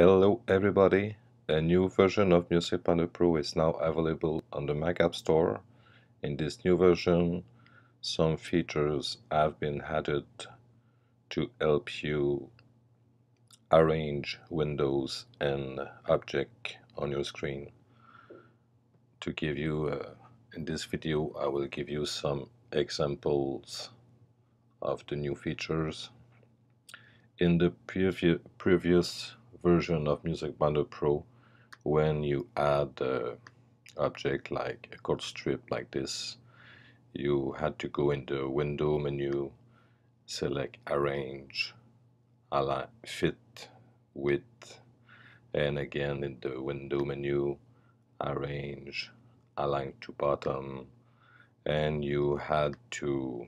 Hello everybody, a new version of Music Binder Pro is now available on the Mac App Store. In this new version, some features have been added to help you arrange windows and objects on your screen. To give you, uh, in this video, I will give you some examples of the new features. In the previ previous version of Music Binder Pro when you add an object like a chord strip like this. You had to go in the window menu select arrange align fit width and again in the window menu arrange align to bottom. And you had to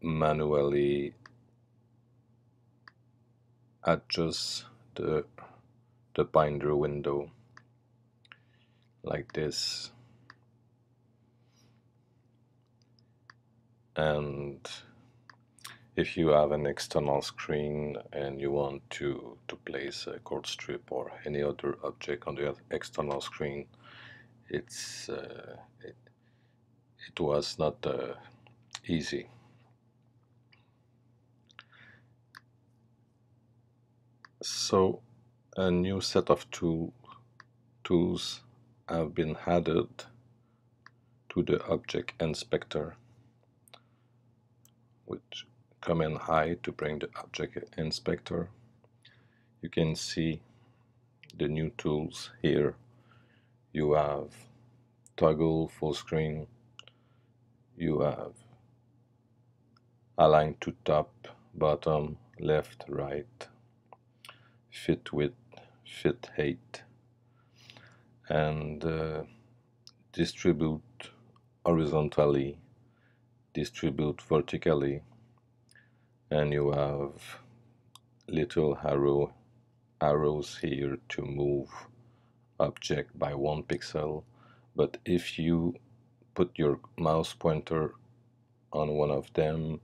manually adjust the, the binder window like this. And if you have an external screen and you want to, to place a chord strip or any other object on the external screen it's uh, it, it was not uh, easy So a new set of tool, tools have been added to the object inspector which command I to bring the object inspector. You can see the new tools here. You have toggle full screen, you have align to top, bottom, left, right, fit width, fit height, and uh, distribute horizontally, distribute vertically, and you have little arrow arrows here to move object by one pixel but if you put your mouse pointer on one of them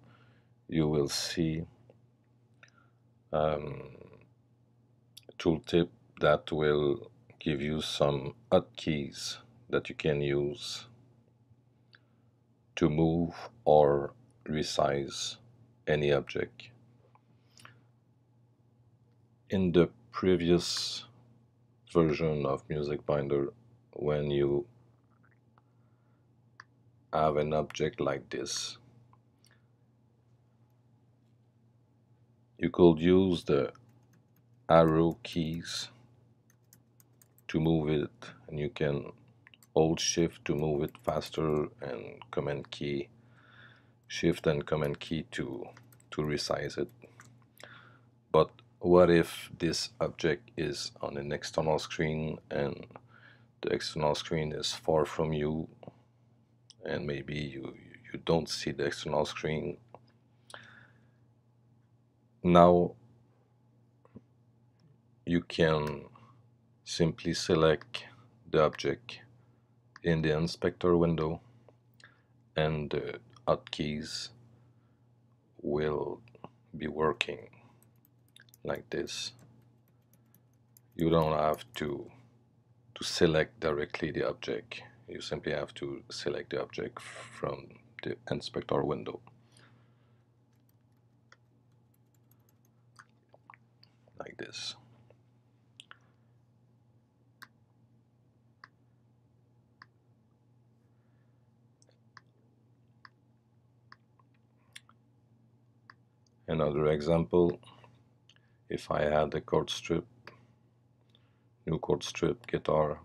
you will see um, tooltip that will give you some hotkeys that you can use to move or resize any object. In the previous version of Music Binder, when you have an object like this, you could use the arrow keys to move it and you can hold shift to move it faster and command key shift and command key to to resize it. But what if this object is on an external screen and the external screen is far from you and maybe you you don't see the external screen? Now you can simply select the object in the inspector window and the hotkeys will be working like this. You don't have to to select directly the object. You simply have to select the object from the inspector window. Like this Another example, if I had a chord strip, new chord strip guitar,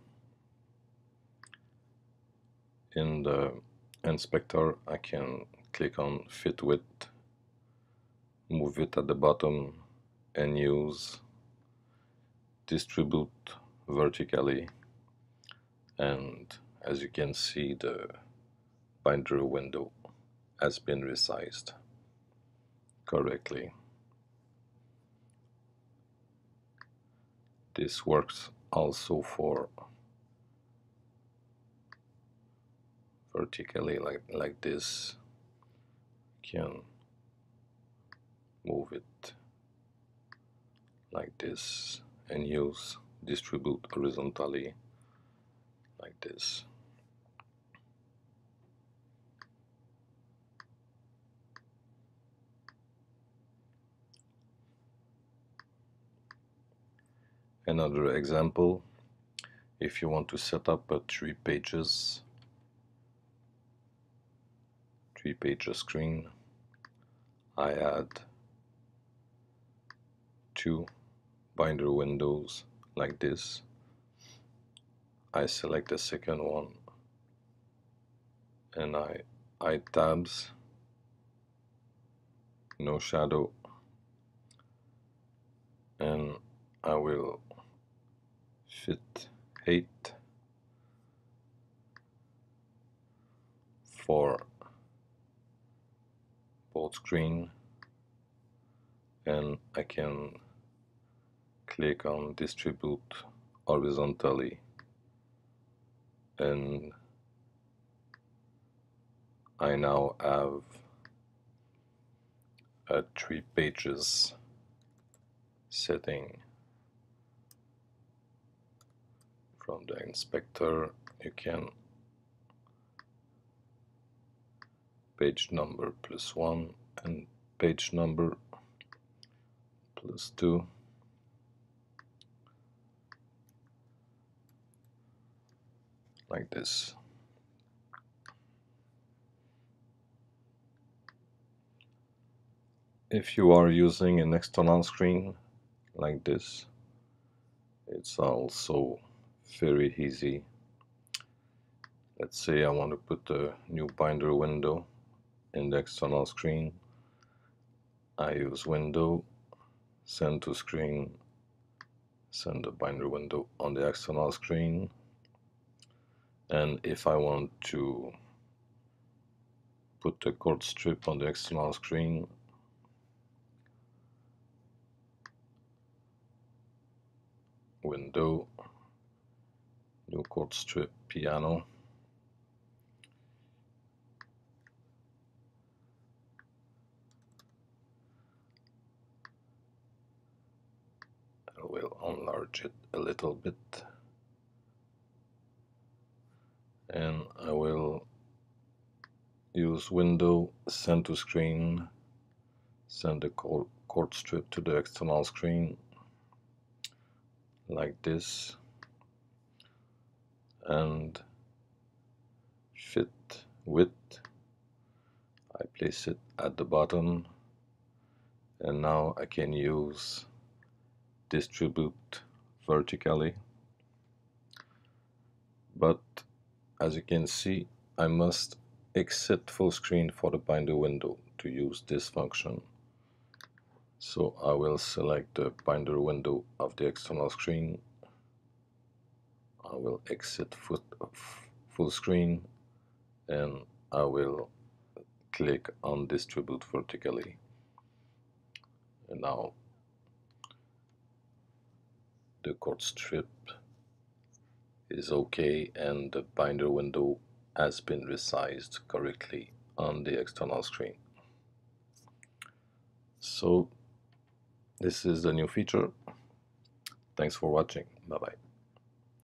in the inspector I can click on fit width, move it at the bottom and use distribute vertically. And as you can see the binder window has been resized correctly. This works also for vertically like, like this. You can move it like this and use distribute horizontally like this. Another example, if you want to set up a three pages three pages screen, I add two binder windows like this. I select the second one and I hide tabs. No shadow. And I will fit height for both screen. And I can click on distribute horizontally. And I now have a three pages setting from the inspector you can page number plus one and page number plus two like this. If you are using an external screen like this, it's also very easy. Let's say I want to put a new binder window in the external screen. I use window, send to screen, send the binder window on the external screen and if I want to put the chord strip on the external screen window new chord strip piano I will enlarge it a little bit. And I will use window send to screen send the chord strip to the external screen like this and fit width I place it at the bottom and now I can use distribute vertically but as you can see, I must exit full screen for the binder window to use this function. So I will select the binder window of the external screen. I will exit full screen and I will click on distribute vertically. And now the chord strip is okay and the binder window has been resized correctly on the external screen. So this is the new feature. Thanks for watching. Bye bye.